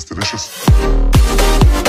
It's delicious.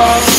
all